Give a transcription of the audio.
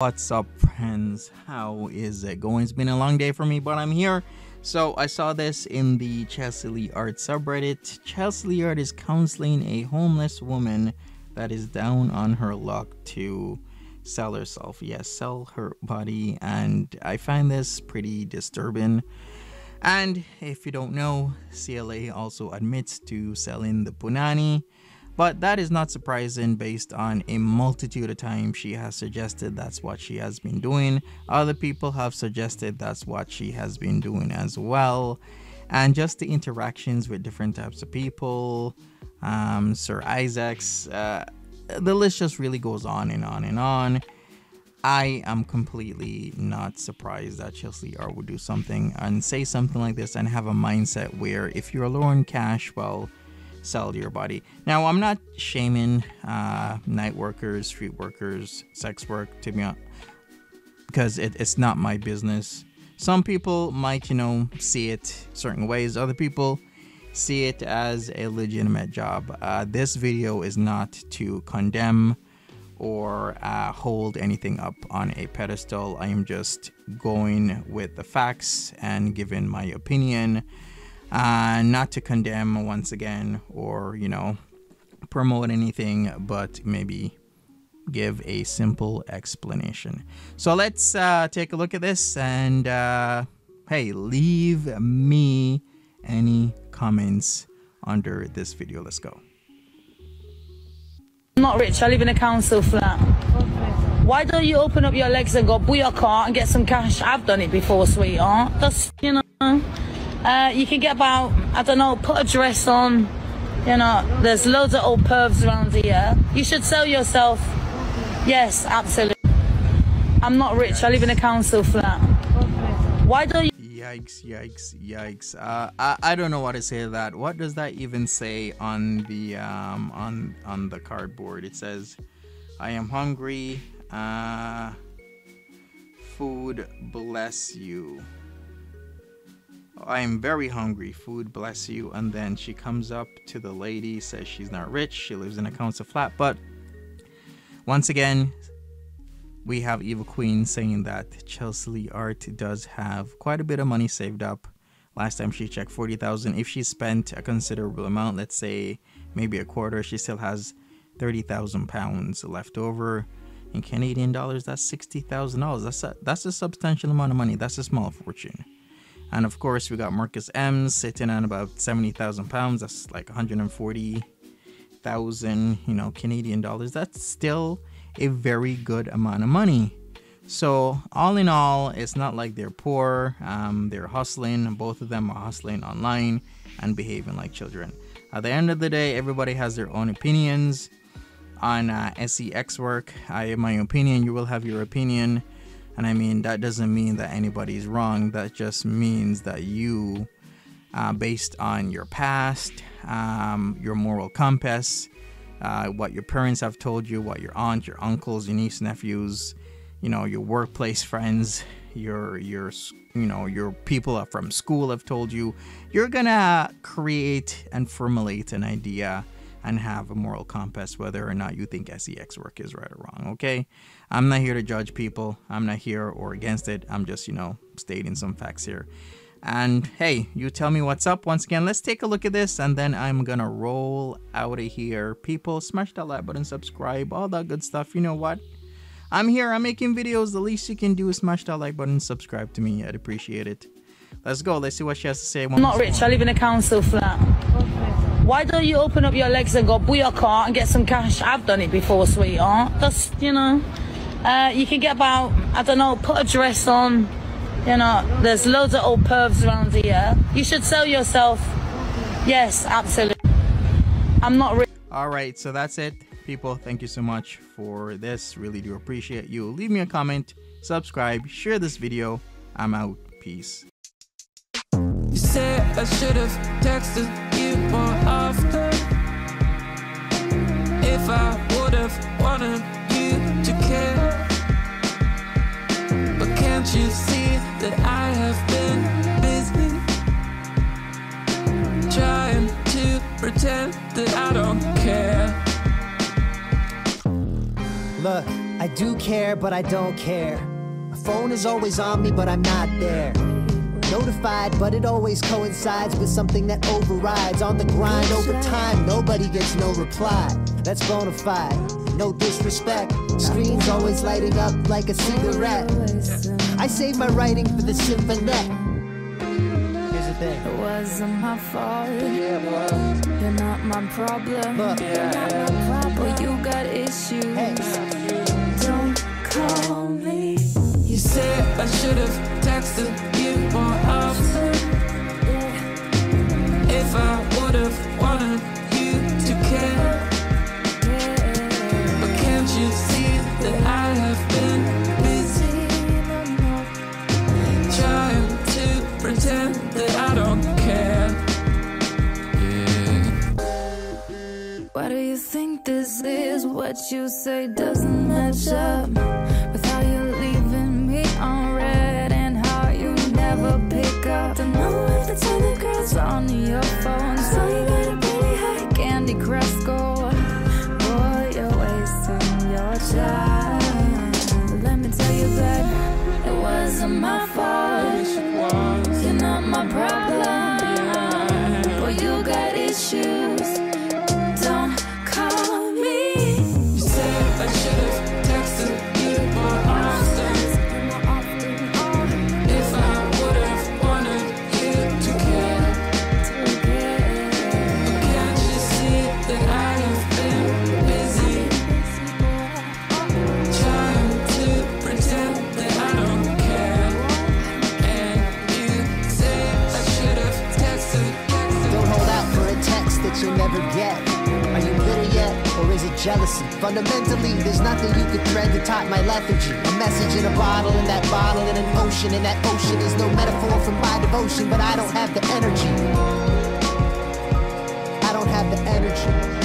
What's up, friends? How is it going? It's been a long day for me, but I'm here. So, I saw this in the Chelsea Lee Art subreddit. Chelsea Lee Art is counseling a homeless woman that is down on her luck to sell herself. Yes, sell her body. And I find this pretty disturbing. And if you don't know, CLA also admits to selling the punani but that is not surprising based on a multitude of times she has suggested that's what she has been doing. Other people have suggested that's what she has been doing as well. And just the interactions with different types of people, um, Sir Isaacs, uh, the list just really goes on and on and on. I am completely not surprised that Chelsea R would do something and say something like this and have a mindset where if you're low on cash, well, sell to your body. Now, I'm not shaming uh, night workers, street workers, sex work, to be honest, because it, it's not my business. Some people might, you know, see it certain ways. Other people see it as a legitimate job. Uh, this video is not to condemn or uh, hold anything up on a pedestal. I am just going with the facts and giving my opinion uh, not to condemn once again or you know promote anything but maybe give a simple explanation. So let's uh, take a look at this and uh, hey leave me any comments under this video. Let's go. I'm not rich. I live in a council flat. Why don't you open up your legs and go buy your car and get some cash? I've done it before sweetheart. That's you know uh, you can get about, I don't know, put a dress on. You know, there's loads of old pervs around here. You should sell yourself. Yes, absolutely. I'm not rich. I live in a council flat. Why don't you? Yikes! Yikes! Yikes! Uh, I I don't know what to say to that. What does that even say on the um on on the cardboard? It says, "I am hungry. Uh, food bless you." I am very hungry. Food, bless you. And then she comes up to the lady, says she's not rich. She lives in a council flat. But once again, we have Evil Queen saying that Chelsea Art does have quite a bit of money saved up. Last time she checked 40,000. If she spent a considerable amount, let's say maybe a quarter, she still has 30,000 pounds left over. In Canadian dollars, that's $60,000. That's a, that's a substantial amount of money. That's a small fortune. And of course, we got Marcus Ems sitting at about 70,000 pounds. That's like 140,000, you know, Canadian dollars. That's still a very good amount of money. So, all in all, it's not like they're poor. Um, they're hustling. Both of them are hustling online and behaving like children. At the end of the day, everybody has their own opinions on uh, SEX work. I my opinion. You will have your opinion. And I mean, that doesn't mean that anybody's wrong. That just means that you, uh, based on your past, um, your moral compass, uh, what your parents have told you, what your aunt, your uncles, your niece, nephews, you know, your workplace friends, your your you know your people from school have told you, you're gonna create and formulate an idea and have a moral compass whether or not you think SEX work is right or wrong, okay? I'm not here to judge people. I'm not here or against it. I'm just, you know, stating some facts here. And hey, you tell me what's up. Once again, let's take a look at this and then I'm gonna roll out of here. People, smash that like button, subscribe, all that good stuff. You know what? I'm here, I'm making videos. The least you can do is smash that like button, subscribe to me. I'd appreciate it. Let's go. Let's see what she has to say. I'm not rich. I live in a council flat. Why don't you open up your legs and go buy your car and get some cash? I've done it before, sweetheart. That's, you know, uh, you can get about, I don't know, put a dress on. You know, there's loads of old pervs around here. You should sell yourself. Yes, absolutely. I'm not rich. All right, so that's it. People, thank you so much for this. Really do appreciate you. Leave me a comment, subscribe, share this video. I'm out. Peace. You said I should have texted you more often If I would have wanted you to care But can't you see that I have been busy Trying to pretend that I don't care Look I do care, but I don't care. My phone is always on me, but I'm not there. Notified, but it always coincides with something that overrides. On the grind over time, nobody gets no reply. That's bona fide, no disrespect. Screens always lighting up like a cigarette. I save my writing for the symphonette. Here's the thing. It wasn't my fault. You're not my problem. Look. You're not my problem. But you got issues. Hey. Don't call me. You said I should've texted think this is? What you say doesn't match up with how you're leaving me on you'll never get. Are you bitter yet, or is it jealousy? Fundamentally, there's nothing you could thread to top my lethargy. A message in a bottle, and that bottle in an ocean, and that ocean is no metaphor for my devotion, but I don't have the energy. I don't have the energy.